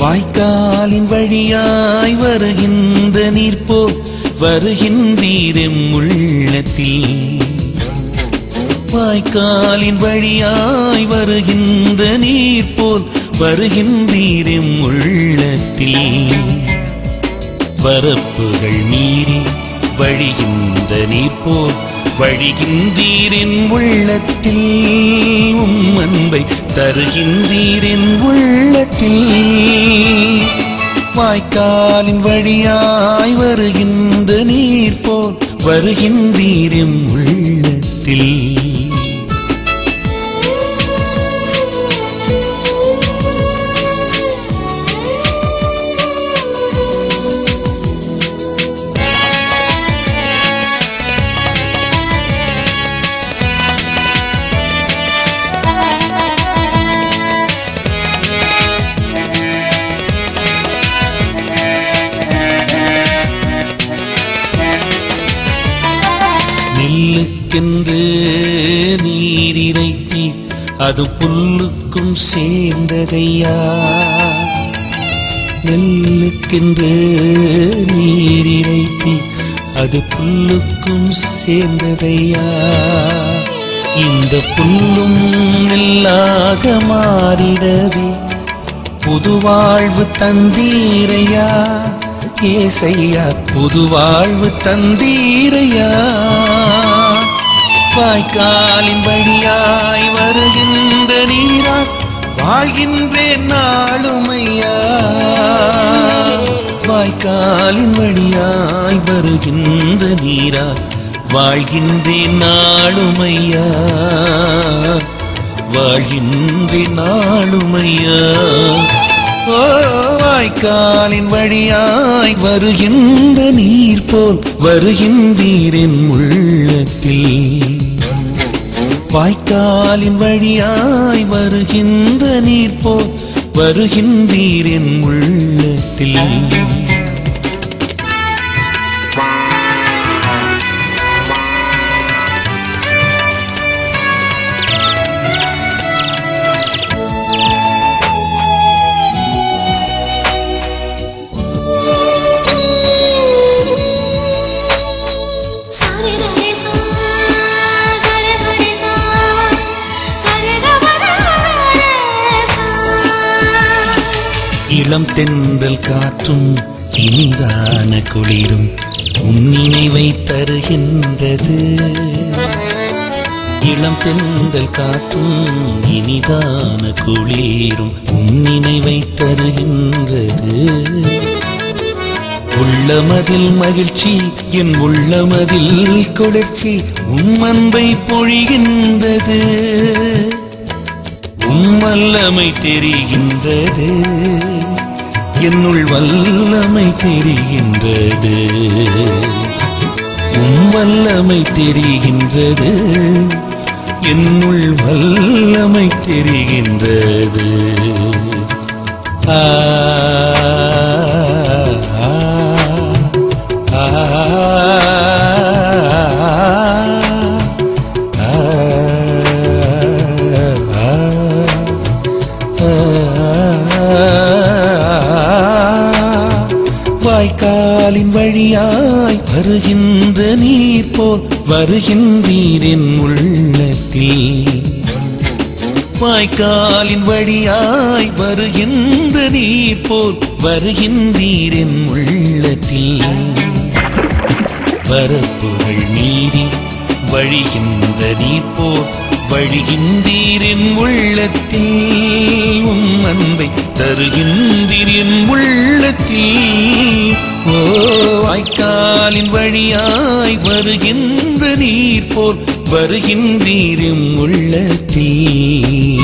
வாய்க்காலின் வழியாய் வருகின்ற நீர் போல் வருகின்றீரெம் உள்ளத்தில். வாய்க்காலின் வழியாய் வருகின்ற நீர் போல் வருகின்றீரெம் உள்ளத்தில். வரப்புகள் மீறி வழிகின்ற நீர் போல் வழிகின்றீரின் உள்ளத்தில். உம் அன்பை தருகின்றீரின் உள்ள உள்ளத்தில் வாய்க்காலின் வழியாய் வருகின்ற நீர் போல் வருகின்றீரும் உள்ளத்தில். நீர் அது புல்லுக்கும் சேர்ந்ததையா? நெல்லுக்கென்று நீர் இறைத்தி அது புல்லுக்கும் சேர்ந்ததையா? இந்த புல்லும் நெல்லாக மாறிடவே புது வாழ்வு தந்தீரையா? ஏசையா புது வாழ்வு தந்தீரையா? வாய்க்காலின் வழியாய் வருகின்ற நீரா வாழ்கின்றேன் நாளுமையா. வாய்க்காலின் வழியாய் வருகின்ற நீரா வாழ்கின்றேன் நாளுமையா. வாழ்கின்றேன் நாளுமையா. வாய்க்காலின் வழியாய் வருகின்ற நீர் போல் வருகின்றீரின் உள்ளத்தில் வாய்க்காலின் வழியாய் வருகின்ற நீர் போல் என் உள்ளத்தில். இளம் தென்றல் காற்றும் இனிதான குளிரும் உன் நினைவை தருகின்றது. இளம் தென்றல் காற்றும் இனிதான குளிரும் உன் நினைவை தருகின்றது. உள்ளமதில் மகிழ்ச்சி என் உள்ளமதில் குளிர்ச்சி உம் அன்பை பொழிகின்றது. உம் வல்லமை தெரிகின்றது. என்னுள் வல்லமை தெரிகின்றது. உம் வல்லமை தெரிகின்றது. என்னுள் வல்லமை தெரிகின்றது. ஆ. வழியாய் வருகின்ற நீர் போல் வருகின்றீரின் உள்ளத்தில். வாய்க்காலின் வழியாய் வருகின்ற நீர் போல் வருகின்றீரின் உள்ளத்தில். வரப்புகள் மீறி வழிகின்ற நீர் போல் வழிகின்றீரின் உள்ளத்தில். உம் அன்பை தருகின்றீரின் உள்ளத்தில். கடலின் வழியாய் வருகின்ற நீர் போல் வருகின்றீரும் உள்ளத்தில்.